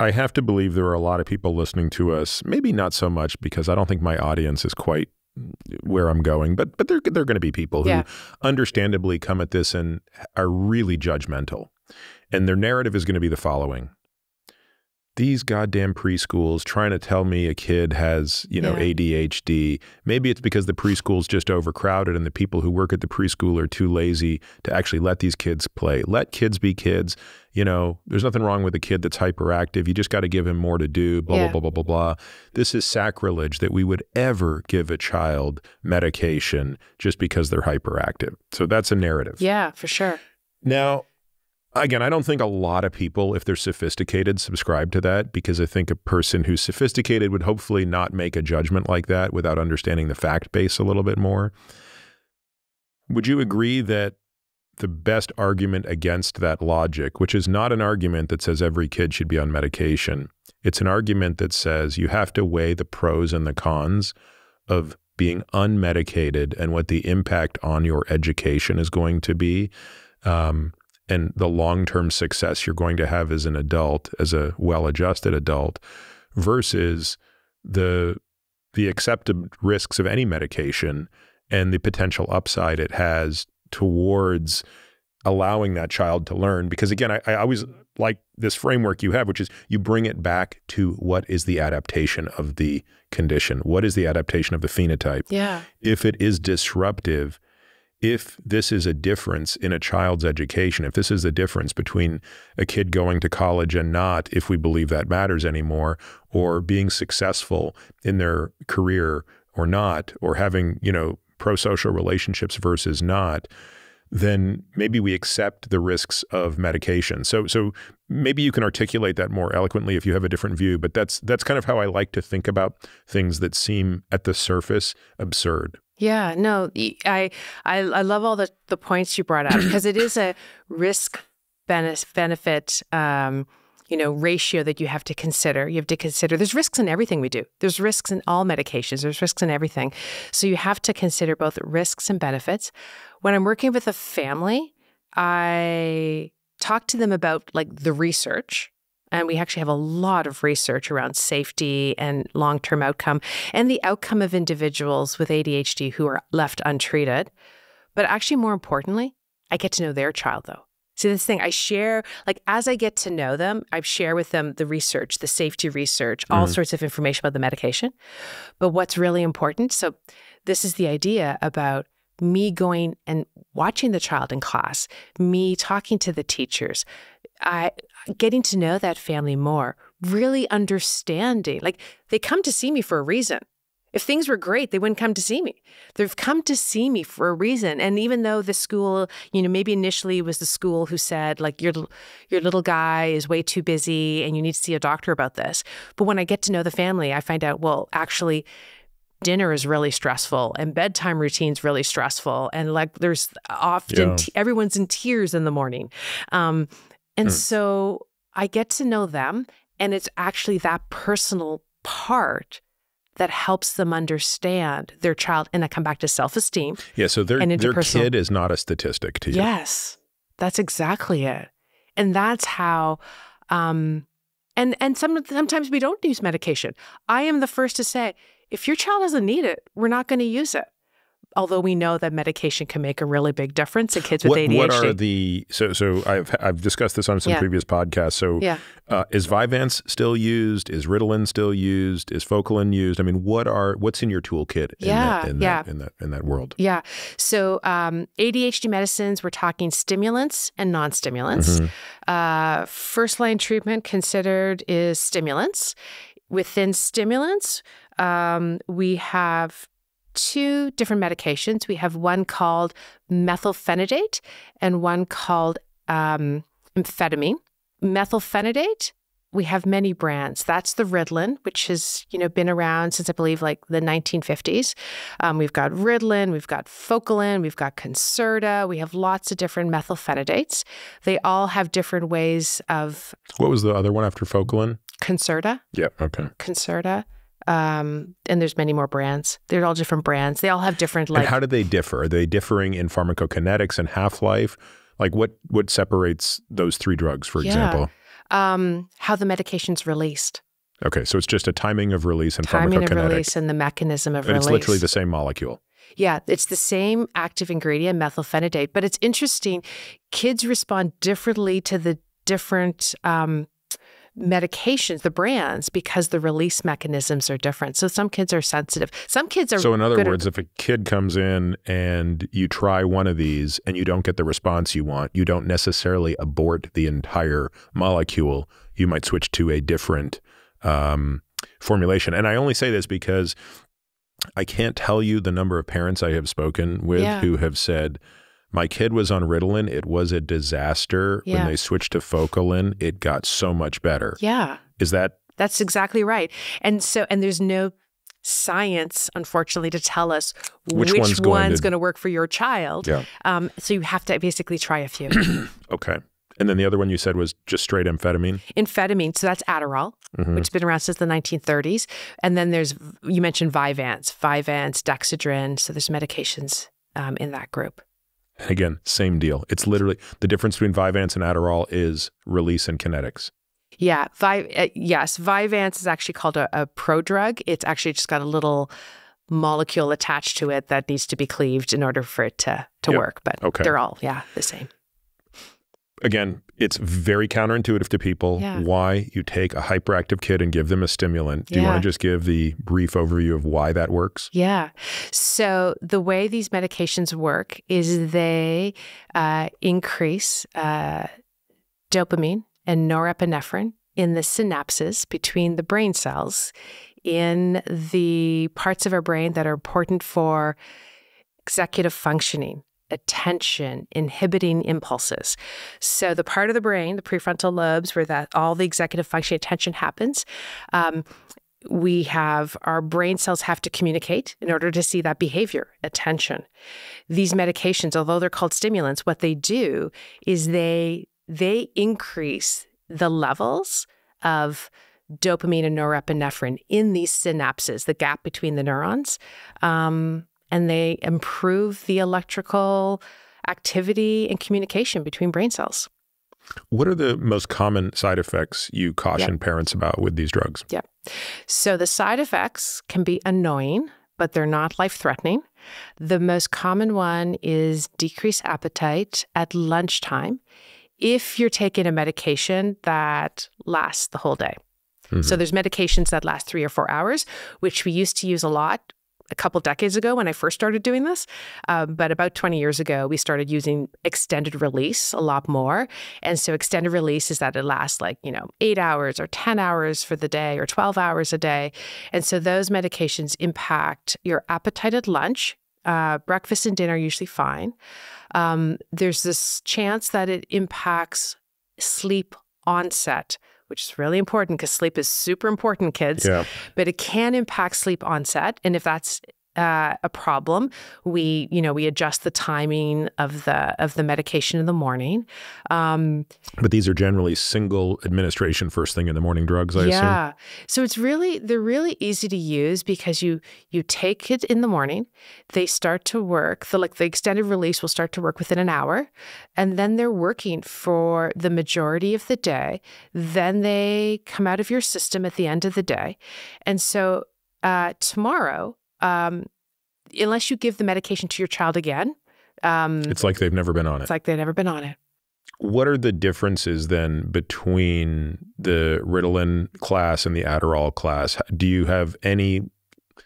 I have to believe there are a lot of people listening to us. Maybe not so much because I don't think my audience is quite where I'm going, but but there there are going to be people who Yeah. understandably come at this and are really judgmental. And their narrative is going to be the following. These goddamn preschools trying to tell me a kid has, you know, Yeah. ADHD. Maybe it's because the preschool's just overcrowded and the people who work at the preschool are too lazy to actually let these kids play. Let kids be kids. You know, there's nothing wrong with a kid that's hyperactive. You just got to give him more to do, blah, Yeah. blah, blah, blah, blah, blah. This is sacrilege that we would ever give a child medication just because they're hyperactive. So that's a narrative. Yeah, for sure. Now, again, I don't think a lot of people, if they're sophisticated, subscribe to that because I think a person who's sophisticated would hopefully not make a judgment like that without understanding the fact base a little bit more. Would you agree that the best argument against that logic, which is not an argument that says every kid should be on medication, it's an argument that says you have to weigh the pros and the cons of being unmedicated and what the impact on your education is going to be. Um, and the long term success you're going to have as an adult, as a well adjusted adult, versus the the accepted risks of any medication and the potential upside it has towards allowing that child to learn. Because again, I, I always like this framework you have, which is you bring it back to what is the adaptation of the condition? What is the adaptation of the phenotype? Yeah. if it is disruptive, if this is a difference in a child's education, if this is a difference between a kid going to college and not, if we believe that matters anymore, or being successful in their career or not, or having, you know, pro-social relationships versus not, then maybe we accept the risks of medication. So so maybe you can articulate that more eloquently if you have a different view, but that's that's kind of how I like to think about things that seem at the surface absurd. Yeah, no, I I love all the, the points you brought out because it is a risk benefit benefit um, you know ratio that you have to consider. You have to consider there's risks in everything we do. There's risks in all medications. There's risks in everything. So you have to consider both risks and benefits. When I'm working with a family, I talk to them about like the research. And we actually have a lot of research around safety and long term outcome and the outcome of individuals with ADHD who are left untreated. But actually, more importantly, I get to know their child though. See, this thing I share, like as I get to know them, I share with them the research, the safety research, all Mhm. sorts of information about the medication. But what's really important, so this is the idea about me going and watching the child in class, me talking to the teachers, I getting to know that family more, really understanding. Like they come to see me for a reason. If things were great, they wouldn't come to see me. They've come to see me for a reason. And even though the school, you know, maybe initially it was the school who said, like, your, your little guy is way too busy and you need to see a doctor about this. But when I get to know the family, I find out, well, actually, dinner is really stressful and bedtime routine's really stressful. And like, there's often Yeah. everyone's in tears in the morning. Um, and Hmm. so I get to know them. And it's actually that personal part that helps them understand their child. And I come back to self esteem. Yeah, so their their kid is not a statistic to you. Yes, that's exactly it. And that's how, um, and and some sometimes we don't use medication. I am the first to say, if your child doesn't need it, we're not going to use it. Although we know that medication can make a really big difference in kids with What, ADHD. what are the so so I've I've discussed this on some Yeah. previous podcasts. So yeah. uh, is Vyvanse still used? Is Ritalin still used? Is Focalin used? I mean, what are what's in your toolkit? In Yeah, that, in yeah. That, in that in that world. Yeah. So um, ADHD medicines, we're talking stimulants and non-stimulants. Mhm. Uh, first line treatment considered is stimulants. Within stimulants, um, we have two different medications. We have one called methylphenidate and one called um, amphetamine. Methylphenidate, we have many brands. That's the Ritalin, which has you know been around since I believe like the 1950s. Um, we've got Ritalin, we've got Focalin, we've got Concerta. We have lots of different methylphenidates. They all have different ways of What was the other one after Focalin? Concerta, Yeah. Okay. Concerta. Um, and there's many more brands. They're all different brands. They all have different like and how do they differ? Are they differing in pharmacokinetics and half life? Like what what separates those three drugs, for Yeah. example? Um, how the medication's released. Okay, so it's just a timing of release and Timing of release and the mechanism of and release. it's literally the same molecule. Yeah, it's the same active ingredient, methylphenidate. But it's interesting. Kids respond differently to the different um, medications, the brands, because the release mechanisms are different. So some kids are sensitive. Some kids are. So, in other words, if a kid comes in and you try one of these and you don't get the response you want, you don't necessarily abort the entire molecule. You might switch to a different um, formulation. And I only say this because I can't tell you the number of parents I have spoken with Yeah. who have said, my kid was on Ritalin. It was a disaster. Yeah. When they switched to Focalin, it got so much better. yeah, Is that that's exactly right. And so, and there's no science, unfortunately, to tell us Which which, one's one's, going to- work for your child. Yeah. Um, so you have to basically try a few. okay? And then the other one you said was just straight amphetamine. Amphetamine, so that's Adderall, Mhm. which has been around since the 1930s. And then there's, you mentioned Vyvanse, Vyvanse, Dexedrine. So there's medications um, in that group. And again, same deal. It's literally the difference between Vyvanse and Adderall is release and kinetics. Yeah, Vi- uh, yes, Vyvanse is actually called a, a prodrug. It's actually just got a little molecule attached to it that needs to be cleaved in order for it to to Yep. work. But Okay. they're all yeah the same. Again, it's very counterintuitive to people Yeah. why you take a hyperactive kid and give them a stimulant. Do you want to just give the brief overview of why that works? Yeah. So the way these medications work is they uh, increase uh, dopamine and norepinephrine in the synapses between the brain cells in the parts of our brain that are important for executive functioning, attention, inhibiting impulses. So the part of the brain, the prefrontal lobes, where that all the executive function attention happens, um, we have our brain cells have to communicate in order to see that behavior, attention. These medications, although they're called stimulants, what they do is they they increase the levels of dopamine and norepinephrine in these synapses, the gap between the neurons, um, and they improve the electrical activity and communication between brain cells. What are the most common side effects you caution parents about with these drugs? Yeah. So the side effects can be annoying, but they're not life threatening. The most common one is decreased appetite at lunchtime if you're taking a medication that lasts the whole day. So mm-hmm. there's medications that last three or four hours, which we used to use a lot a couple decades ago when I first started doing this. Um, but about 20 years ago, we started using extended release a lot more. And so extended release is that it lasts like, you know, eight hours or 10 hours for the day or 12 hours a day. And so those medications impact your appetite at lunch. Uh, breakfast and dinner are usually fine. Um, there's this chance that it impacts sleep onset, which is really important because sleep is super important, kids Yeah. but it can impact sleep onset. And if that's uh, a problem, we you know we adjust the timing of the of the medication in the morning. Um, But these are generally single administration first thing in the morning drugs, I assume. yeah, so it's really they're really easy to use because you you take it in the morning, they start to work. The like the extended release will start to work within an hour, and then they're working for the majority of the day. Then they come out of your system at the end of the day, and so uh, tomorrow, um, unless you give the medication to your child again, um, It's like they've never been on it. it's like they've never been on it. What are the differences then between the Ritalin class and the Adderall class? Do you have any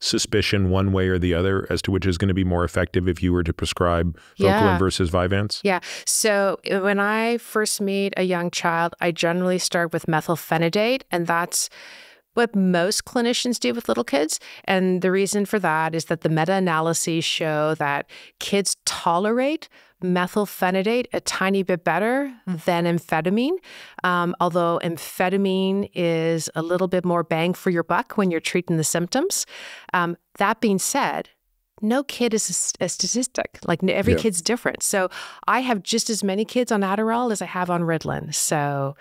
suspicion one way or the other as to which is going to be more effective if you were to prescribe Focalin Yeah. versus Vyvanse? Yeah. So uh, when I first meet a young child, I generally start with methylphenidate, and that's what most clinicians do with little kids. And the reason for that is that the meta analyses show that kids tolerate methylphenidate a tiny bit better than amphetamine. Um, although amphetamine is a little bit more bang for your buck when you're treating the symptoms. Um, that being said, no kid is a statistic. Like every Yeah. kid's different. So I have just as many kids on Adderall as I have on Ritalin. So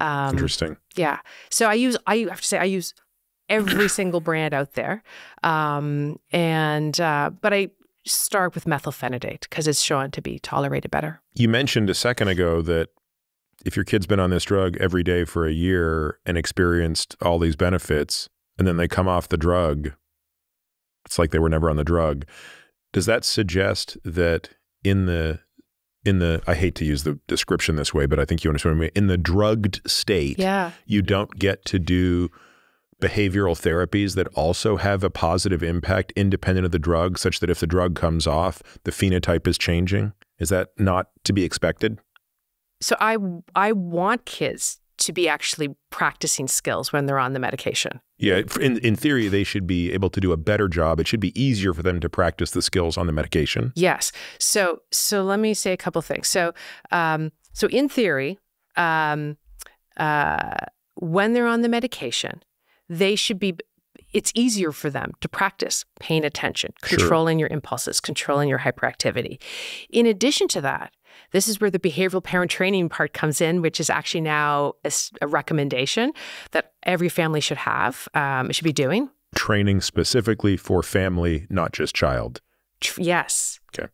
um, Interesting. Yeah. So I use I have to say I use every single brand out there, um, and uh, but I start with methylphenidate because it's shown to be tolerated better. You mentioned a second ago that if your kid's been on this drug every day for a year and experienced all these benefits, and then they come off the drug, it's like they were never on the drug. Does that suggest that in the in the I hate to use the description this way, but I think you understand me. In the drugged state, Yeah. you don't get to do behavioral therapies that also have a positive impact independent of the drug, such that if the drug comes off, the phenotype is changing. Is that not to be expected? So I I want kids to be actually practicing skills when they're on the medication. Yeah, in in theory, they should be able to do a better job. It should be easier for them to practice the skills on the medication. Yes. So so let me say a couple things. So um, so in theory, um, uh, when they're on the medication, they should be. It's easier for them to practice paying attention, Sure. controlling your impulses, controlling your hyperactivity. In addition to that, this is where the behavioral parent training part comes in, which is actually now a recommendation that every family should have, um, should be doing. Training specifically for family, not just child. Tr- Yes. Okay.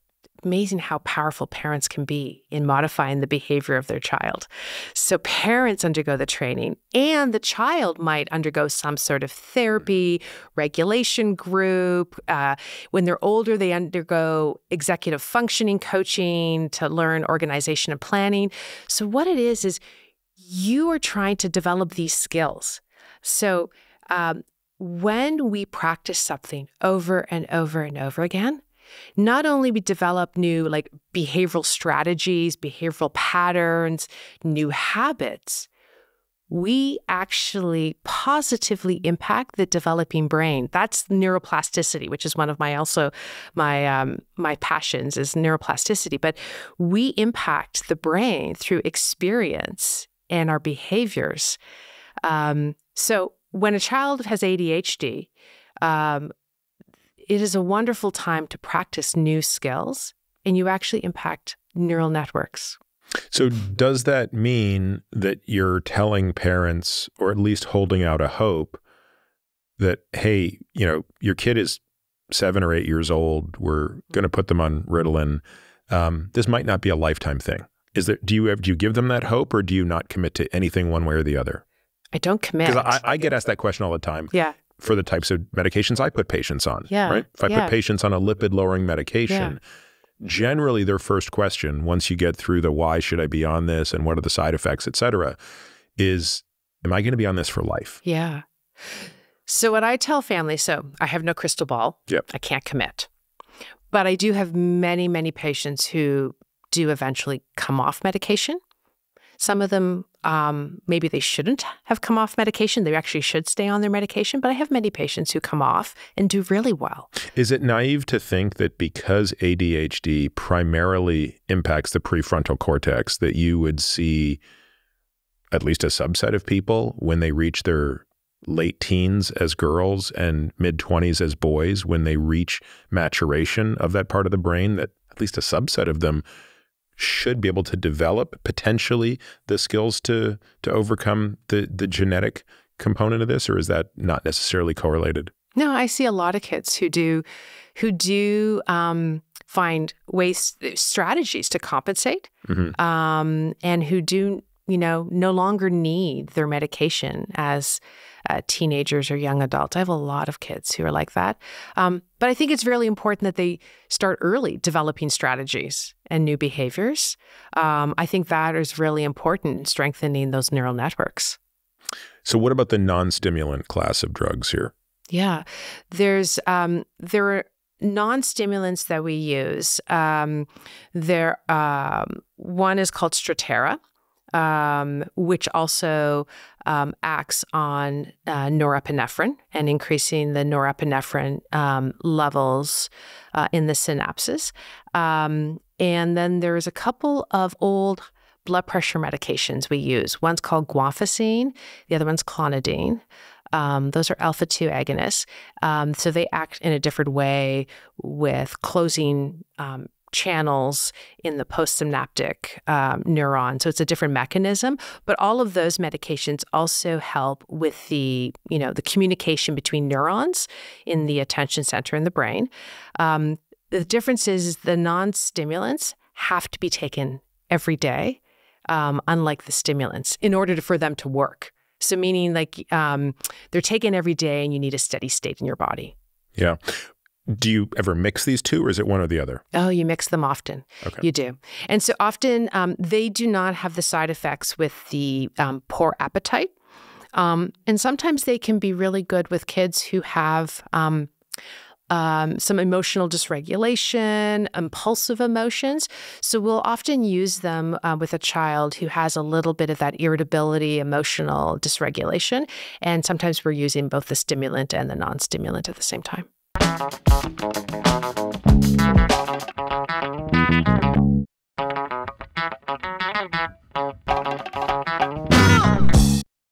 Amazing how powerful parents can be in modifying the behavior of their child. So, parents undergo the training, and the child might undergo some sort of therapy, regulation group. Uh, when they're older, they undergo executive functioning coaching to learn organization and planning. So, what it is, is you are trying to develop these skills. So, um, when we practice something over and over and over again, not only we develop new like behavioral strategies, behavioral patterns, new habits, we actually positively impact the developing brain. That's neuroplasticity, which is one of my also my um, my passions is neuroplasticity. But we impact the brain through experience and our behaviors. Um, so when a child has ADHD, um, it is a wonderful time to practice new skills and you actually impact neural networks. So, does that mean that you're telling parents, or at least holding out a hope, that, hey, you know, your kid is seven or eight years old, we're going to put them on Ritalin. Um, this might not be a lifetime thing. Is there, do you have, do you give them that hope or do you not commit to anything one way or the other? I don't commit. Because I, I get asked that question all the time yeah, for the types of medications I put patients on. Yeah, Right. If I yeah. put patients on a lipid lowering medication, generally their first question, once you get through the why should I be on this and what are the side effects, et cetera, is am I going to be on this for life? yeah. So what I tell families, so I have no crystal ball. Yep. I can't commit. But I do have many, many patients who do eventually come off medication. Some of them, um, maybe they shouldn't have come off medication. They actually should stay on their medication. But I have many patients who come off and do really well. Is it naive to think that because ADHD primarily impacts the prefrontal cortex, that you would see at least a subset of people when they reach their late teens as girls and mid 20s as boys, when they reach maturation of that part of the brain, that at least a subset of them should be able to develop potentially the skills to to overcome the the genetic component of this or is that not necessarily correlated No, I see a lot of kids who do, who do um, find ways, strategies to compensate, Mhm. um, and who do, you know, no longer need their medication as uh, teenagers or young adults. I have a lot of kids who are like that. Um, but I think it's really important that they start early developing strategies and new behaviors. Um, I think that is really important in strengthening those neural networks. So, what about the non-stimulant class of drugs here? Yeah, there's um, there are non-stimulants that we use. Um, there, um, one is called Strattera, um, which also um, acts on uh, norepinephrine and increasing the norepinephrine um, levels uh, in the synapses. Um, and then there's a couple of old blood pressure medications we use. One's called guanfacine, the other one's clonidine. Um, those are alpha 2 agonists. Um, so they act in a different way with closing um, channels in the postsynaptic um, neuron. So it's a different mechanism. But all of those medications also help with the, you know, the communication between neurons in the attention center in the brain. Um, the difference is the non stimulants have to be taken every day. um, unlike the stimulants, in order to, for them to work. So, meaning like um, they're taken every day and you need a steady state in your body. Yeah. Do you ever mix these two or is it one or the other? Oh, you mix them often. Okay. You do. And so often um, they do not have the side effects with the um, poor appetite. Um, and sometimes they can be really good with kids who have um, um, some emotional dysregulation, impulsive emotions. So we'll often use them uh, with a child who has a little bit of that irritability, emotional dysregulation. And sometimes we're using both the stimulant and the non stimulant at the same time. Thank you.